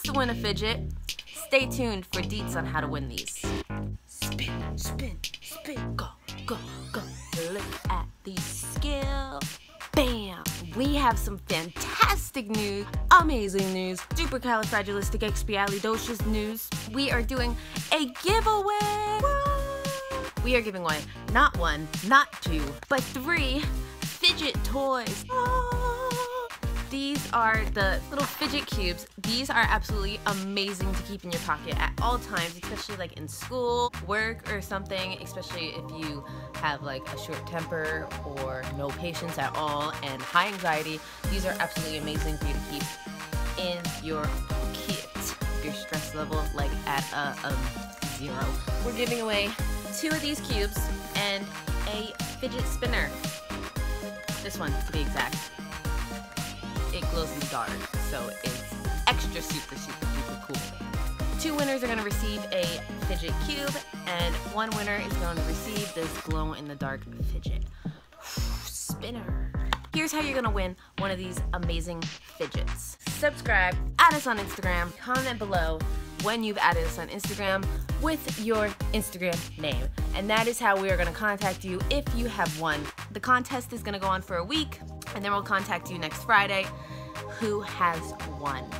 wants to win a fidget, stay tuned for deets on how to win these. Spin, spin, spin, go, go, go. Look at. Bam! We have some fantastic news, amazing news, supercalifragilisticexpialidocious news. We are doing a giveaway. We are giving away not one, not two, but three fidget toys. These are the little fidget cubes. These are absolutely amazing to keep in your pocket at all times, especially like in school, work, or something, especially if you have like a short temper or no patience at all and high anxiety. These are absolutely amazing for you to keep in your pocket. Your stress level like at a, a zero. We're giving away two of these cubes and a fidget spinner. This one to be exact it glows in the dark, so it's extra super, super, super cool. Two winners are gonna receive a fidget cube, and one winner is going to receive this glow in the dark fidget spinner. Here's how you're gonna win one of these amazing fidgets. Subscribe, add us on Instagram, comment below when you've added us on Instagram with your Instagram name. And that is how we are gonna contact you if you have won. The contest is gonna go on for a week, and then we'll contact you next Friday who has won.